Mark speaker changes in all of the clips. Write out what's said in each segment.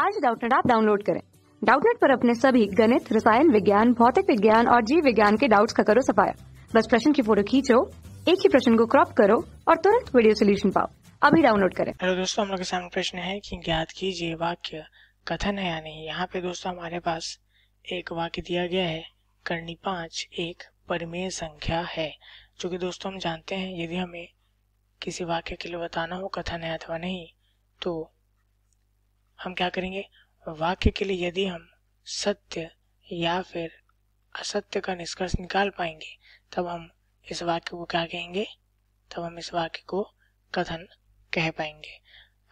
Speaker 1: आज Doubtnut app download करें। Doubtnut पर अपने सभी गणित, रसायन विज्ञान, भौतिक विज्ञान और जीव विज्ञान के डाउट्स का करो सफाया। बस प्रश्न की फ़ोटो खींचो, एक ही प्रश्न को क्रॉप करो और तुरंत वीडियो सोल्यूशन पाओ। अभी डाउनलोड करें।
Speaker 2: हेलो दोस्तों, हम लोग के सामने प्रश्न है कि ज्ञात कीजिए वाक्य, कथन है या नहीं? यहाँ पे दोस्तों हमारे पास एक वाक्य दिया गया है, करनी पाँच एक परिमेय संख्या है। जो कि दोस्तों हम जानते हैं, यदि हमें किसी वाक्य के लिए बताना हो, कथन है अथवा नहीं तो हम क्या करेंगे? वाक्य के लिए यदि हम सत्य या फिर असत्य का निष्कर्ष निकाल पाएँगे, तब हम इस वाक्य को क्या कहेंगे? तब हम इस वाक्य को कथन कह पाएँगे।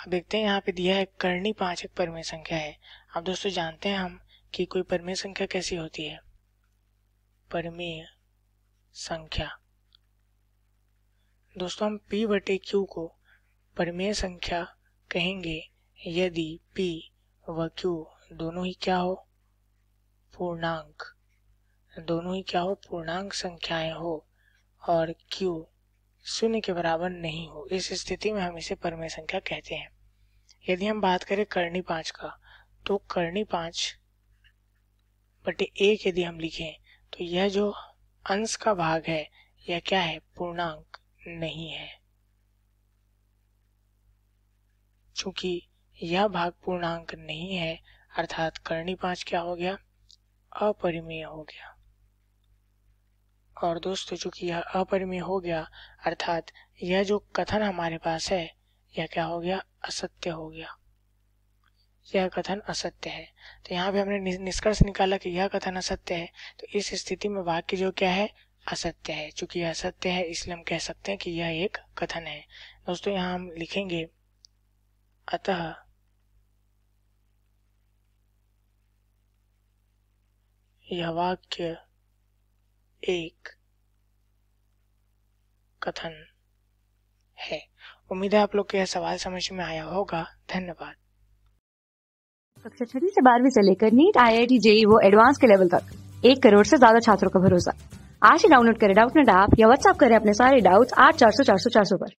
Speaker 2: अब देखते हैं, यहाँ पे दिया है करनी पाँच एक परमेय संख्या है। अब दोस्तों जानते हैं हम कि कोई परमेय संख्या कैसी होती है? परमेय संख्या। दोस्तों हम p बटे क्यू को परमेय संख्या कहेंगे यदि p व q दोनों ही क्या हो? पूर्णांक। दोनों ही क्या हो? पूर्णांक संख्याएँ हो और q शून्य के बराबर नहीं हो। इस स्थिति में हम इसे परमेय संख्या कहते हैं। यदि हम बात करें करनी पाँच का तो करनी पाँच बटे एक यदि हम लिखें तो यह जो अंश का भाग है, यह क्या है? पूर्णांक नहीं है। चूँकि यह भाग पूर्णांक नहीं है, अर्थात करणी पाँच क्या हो गया? अपरिमेय हो गया। और दोस्तों, चूँकि यह अपरिमेय हो गया, अर्थात यह जो कथन हमारे पास है, यह क्या हो गया? असत्य हो गया। यह कथन असत्य है। तो यहाँ पे हमने निष्कर्ष निकाला कि यह कथन असत्य है तो इस स्थिति में वाक्य जो क्या है? असत्य है। चूँकि यह असत्य है, इसलिए हम कह सकते हैं कि यह एक कथन है। दोस्तों, यहाँ हम लिखेंगे, अतः यह वाक्य एक कथन है। उम्मीद है आप लोग को यह सवाल समझ में आया होगा। धन्यवाद।
Speaker 1: कक्षा छठी से बारहवीं से लेकर NEET I I T JEE वो एडवांस के लेवल तक। एक करोड़ से ज़्यादा छात्रों का भरोसा। आज ही डाउनलोड करें। डाउटनेट ऐप या व्हाट्सएप करें अपने सारे डाउट्स आठ चार सौ चार सौ चार सौ पर।